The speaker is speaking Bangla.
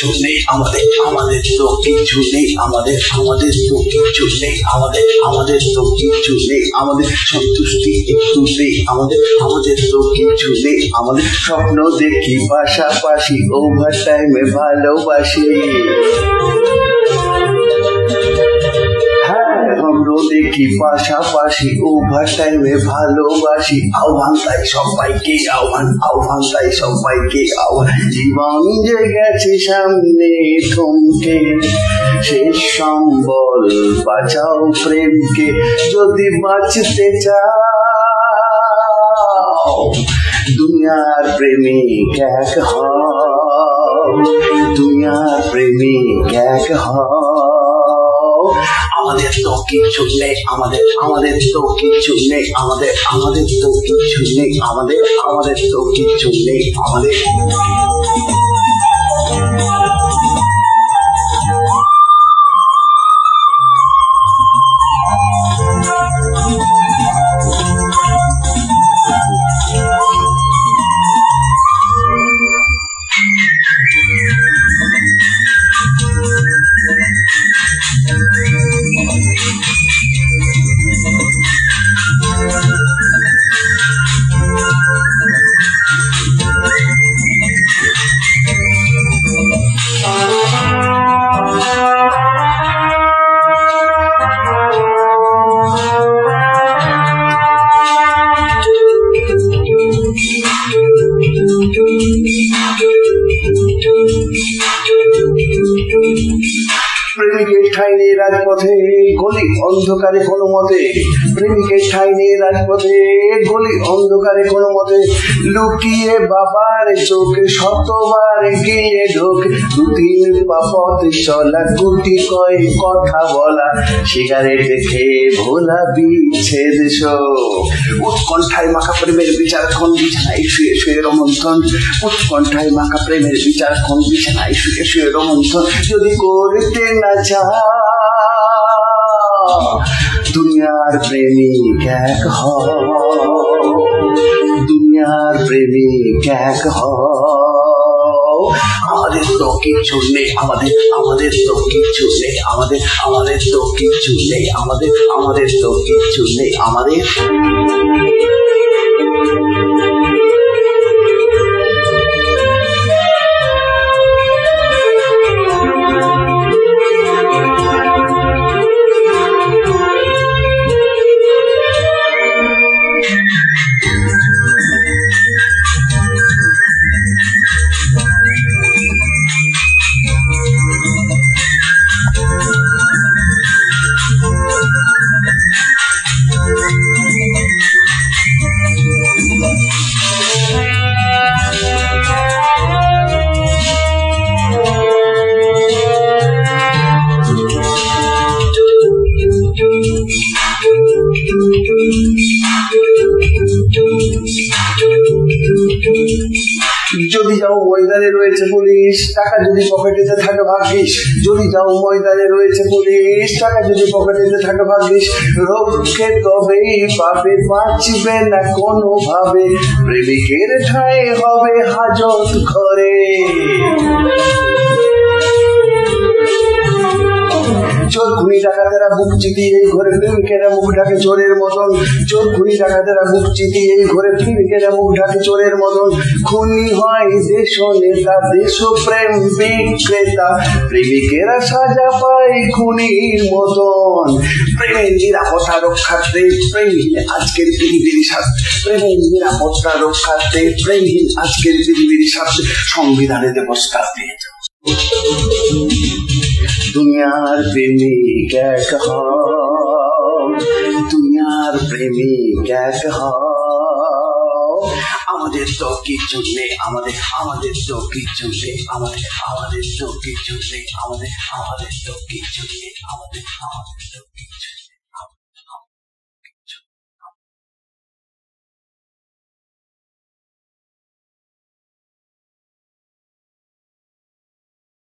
কিছু নেই আমাদের আমাদের তো কিছু নেই আমাদের আমাদের তো কিছু নেই আমাদের আমাদের তো কিছু নেই আমাদের সন্তুষ্টি একটু নেই। আমাদের আমাদের তো কিছু নেই আমাদের স্বপ্ন দেখি পাশাপাশি ওভার টাইমে ভালোবাসি। দেখি পাশাপাশি ওভার টাইমে ভালোবাসি, আহ্বান তাই সবাইকে, আহ্বান আহ্বান তাই সবাইকে, আহ্বান। জীবন যে গেছে সামনে থমকে শেষ সম্বল বাঁচাও প্রেমকে, যদি বাঁচতে চাও, দুনিয়ার প্রেমিক এক হও, দুনিয়ার প্রেমিক এক হও। আমাদের তো কিছু নেই, আমাদের আমাদের তো কিছু নেই, আমাদের আমাদের তো কিছু নেই, আমাদের আমাদের তো কিছু নেই, আমাদের ঠাই রাজপথে, গলি অন্ধকারে কোনো মতে প্রেমিকের ঠাই রাজপথে, গলি অন্ধকারে কোনো মতে লুকিয়ে বাবার চোখে, শতবার গিয়ে ঢোকে। চলা, গুটি কয় কথা বলা। সিগারেট ভোলা বিচ্ছেদ উৎকণ্ঠায় মাখা প্রেমের বিচার, কোন বিছানায় শুয়ে শুয়ে রমন্থন? উৎকণ্ঠায় মাখা প্রেমের বিচার, কোন বিছানায় শুয়ে শুয়ে রমন্থন? যদি করতে না চা দুনিয়ার প্রেমিক এক হ। দুনিয়ার প্রেমিক এক হ। আমাদের তো কিছু নেই, আমাদের আমাদের তো কিছু নেই, আমাদের আমাদের তো কিছু নেই, আমাদের আমাদের তো কিছু নেই, আমাদের যদি যাও ময়দানে রয়েছে পুলিশ, টাকা যদি পকেটেতে থাকে ভাগ্যিস। যদি যাও ময়দানে রয়েছে পুলিশ, টাকা যদি পকেটেতে থাকে ভাগ্যিস। রক্ষে তবেই পাবে, বাঁচবে না কোনো ভাবে প্রেমিকের ঠায় হবে হাজত ঘরে। খুনি ডাকাতেরা বুক চিতিয়ে এই ঘরে প্রেমিকেরা মুখ ঢাকে চোরের মতন। চোর খুনি ডাকাতেরা বুক চিতিয়ে এই ঘরে প্রেমিকেরা মুখ ঢাকে চোরের মতন। খুনি হয় দেশ নেতা, দেশ প্রেম বিক্রেতা, প্রেমিকেরা সাজা পায় খুনির মতন। প্রেমের নিরাপত্তা রক্ষার্থে প্রেমহীন আজকের পৃথিবীর সাথে। প্রেমের নিরাপত্তা রক্ষার্থে প্রেমহীন আজকের পৃথিবীর সাথে। সংবিধানে দেবস্থান দিয়েছে দুনিয়ার প্রেমিক এক দুনিয়ার প্রেমিক এক আমাদের তো কিছু নেই, আমাদের আমাদের তো কিছু নেই, আমাদের আমাদের তো কিছু নেই, আমাদের আমাদের তো কিছু নেই, আমাদের আমাদের তো